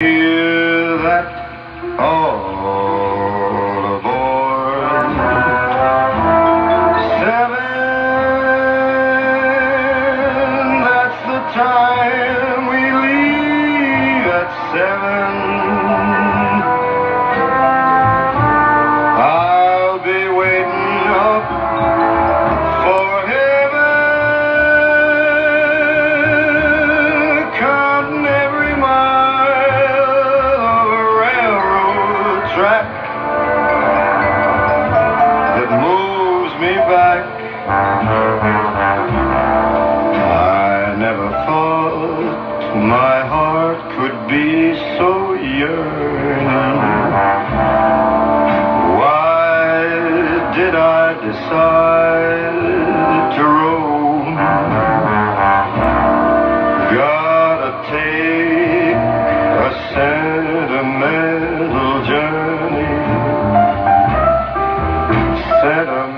Hear that? All aboard. Seven, that's the time we leave at seven. back. I never thought my heart could be so yearning. Why did I decide to roam? Gotta take a sentimental journey. Sentimental